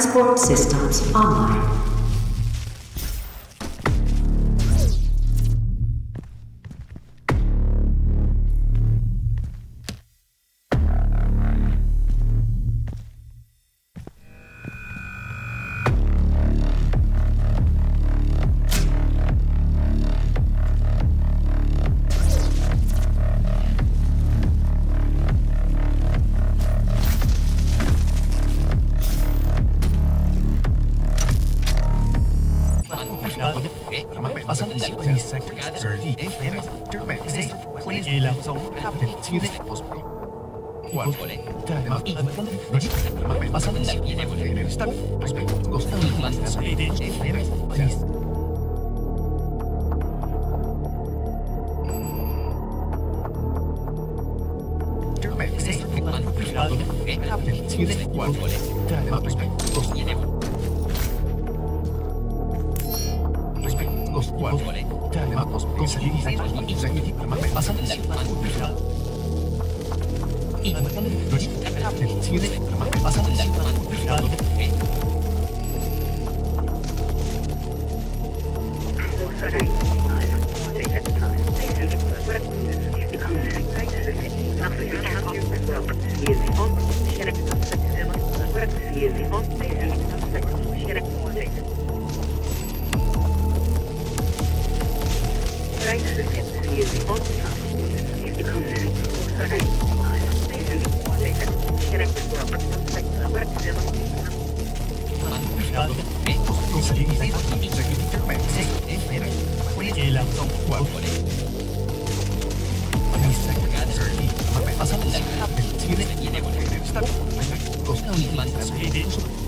Transport systems online. Termek, Ich bin engaged.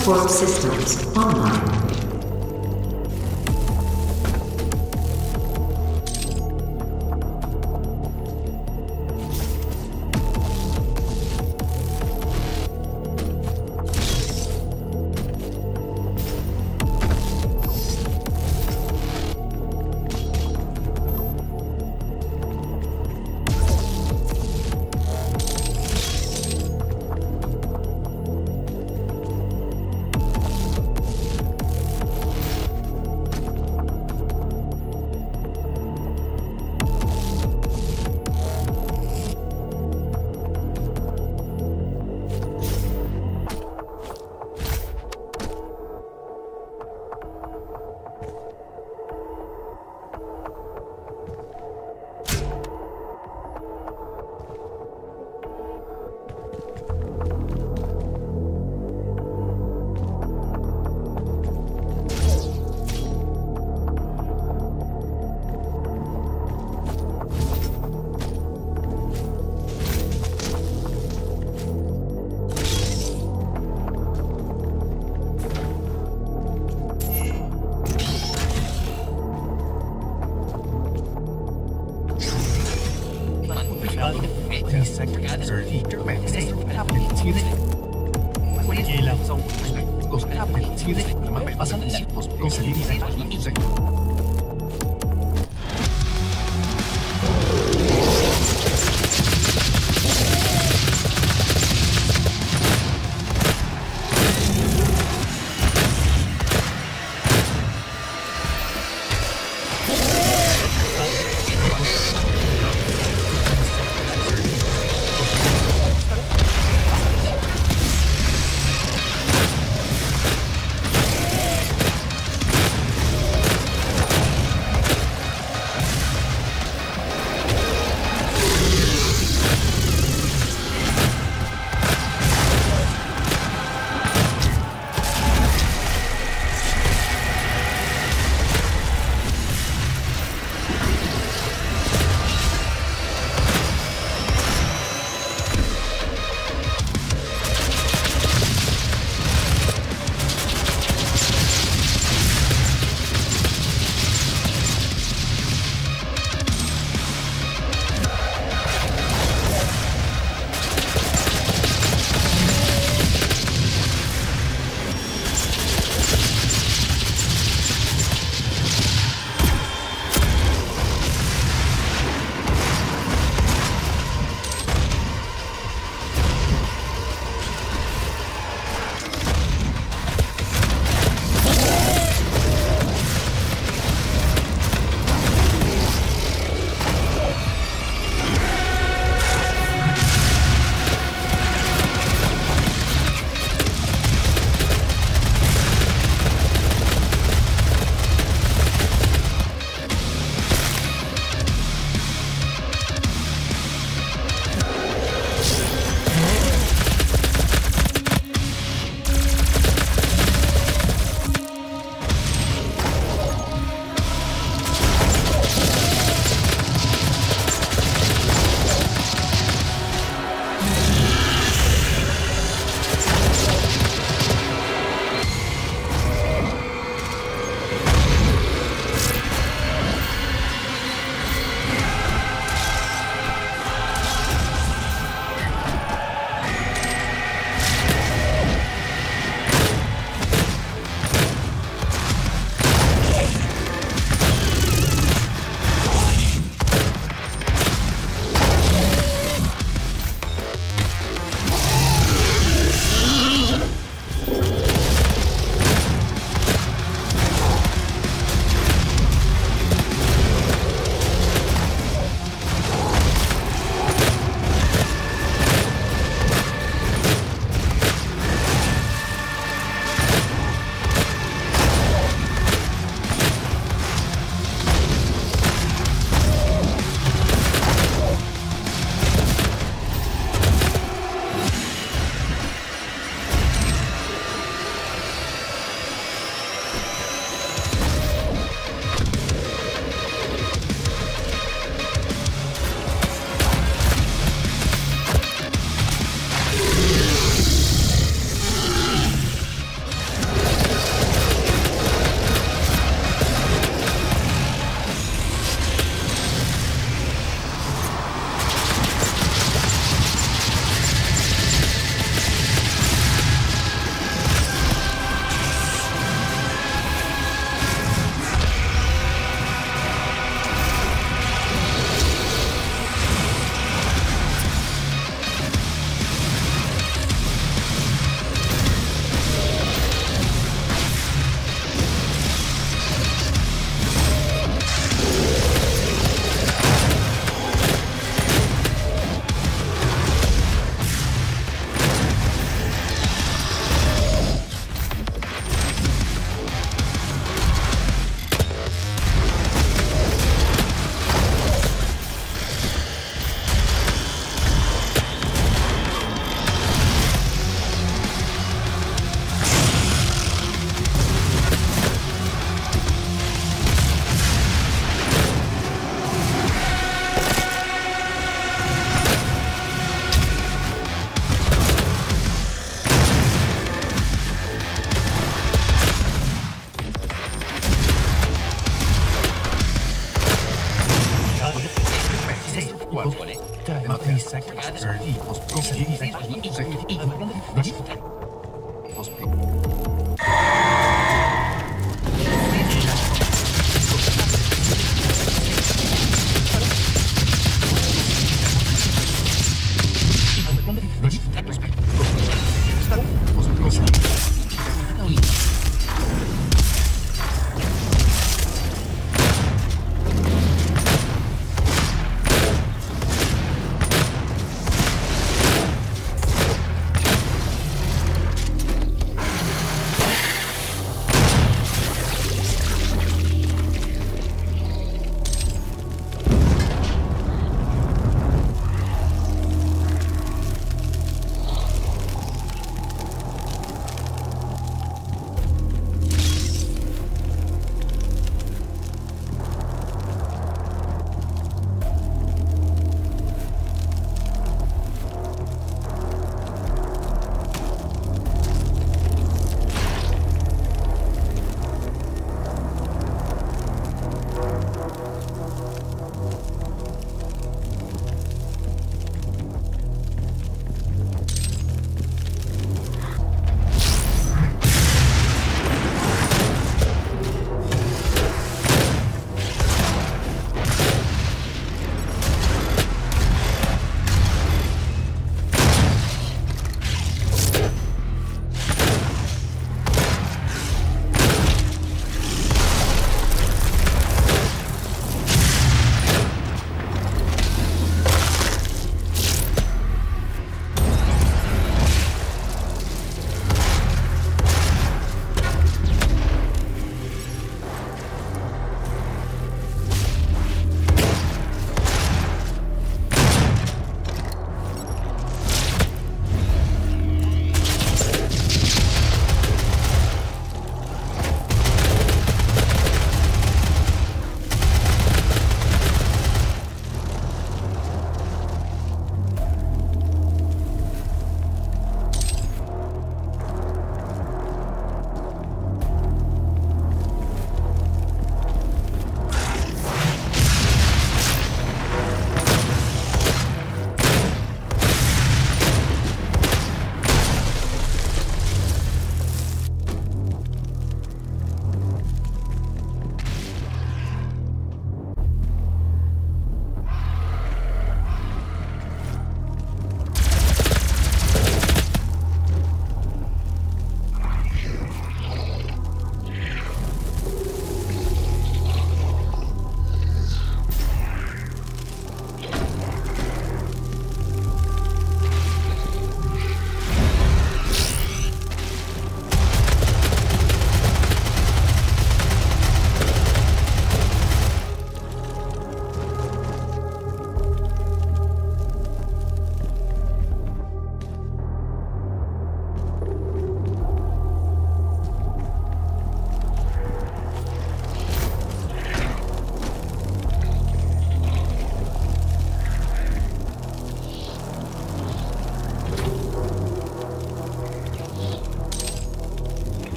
Transport systems online. Lisa, Lisa, Lisa.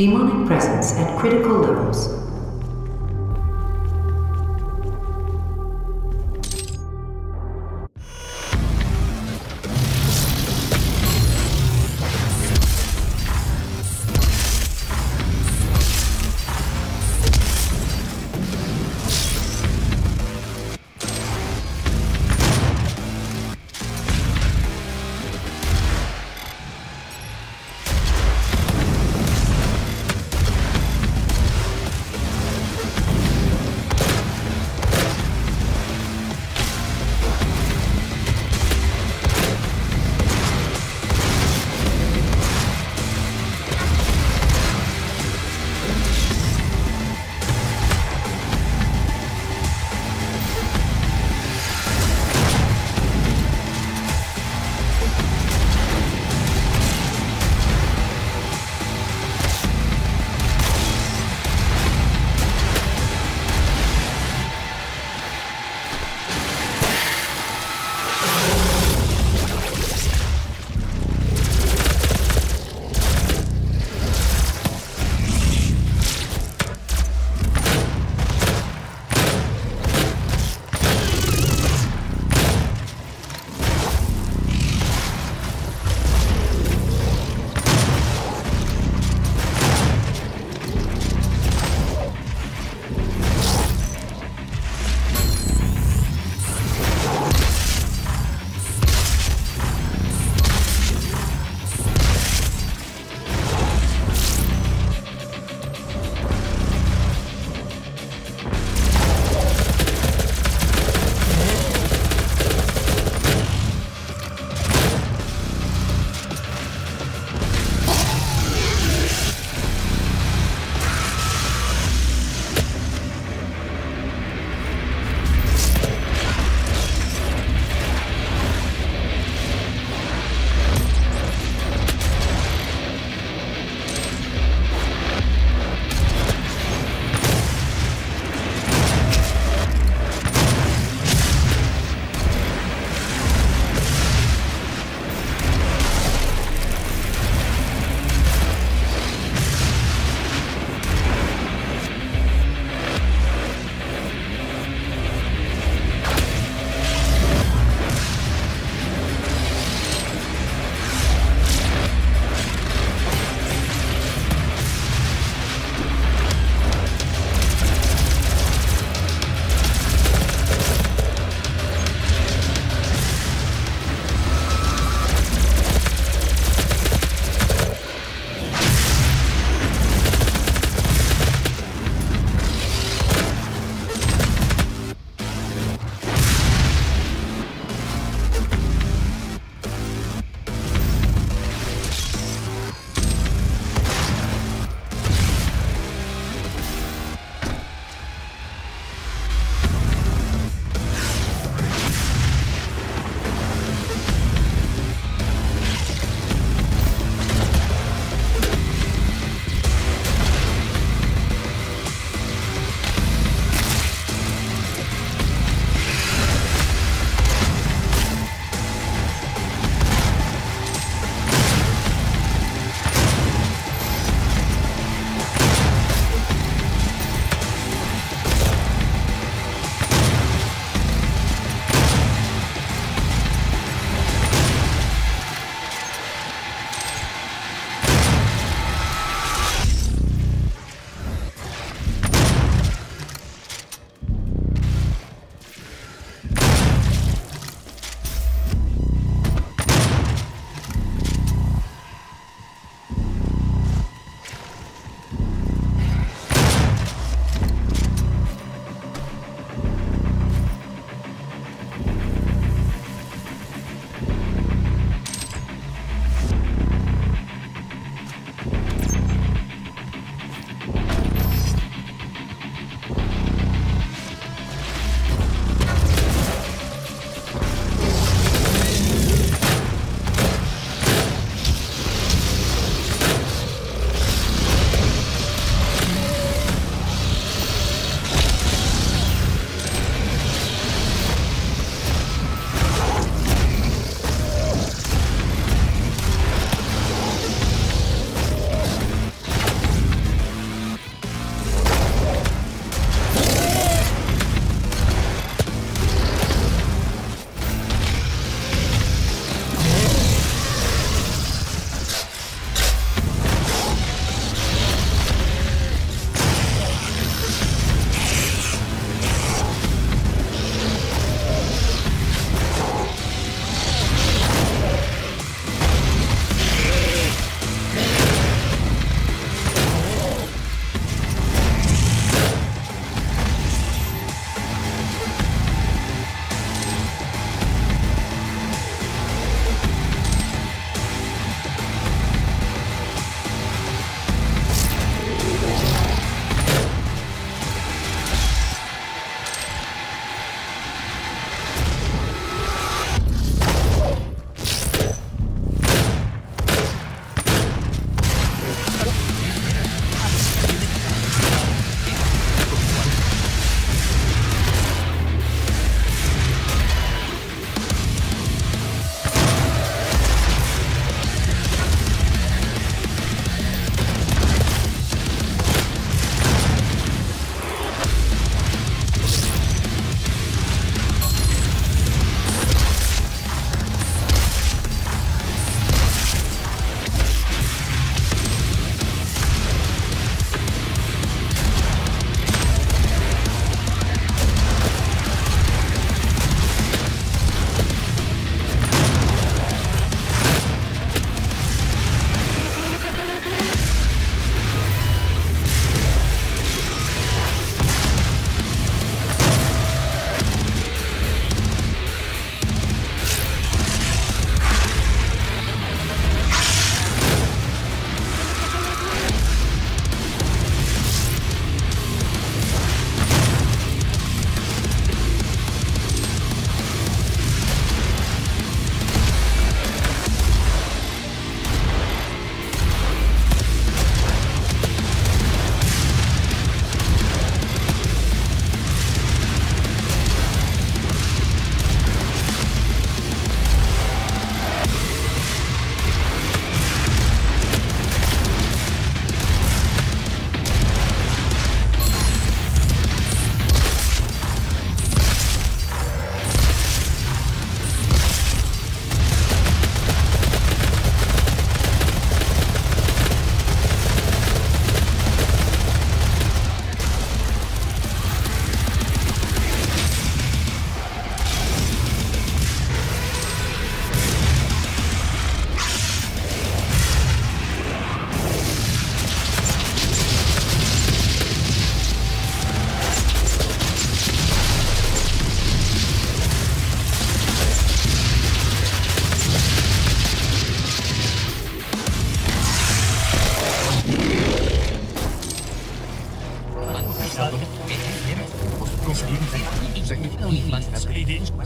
Demonic presence at critical levels.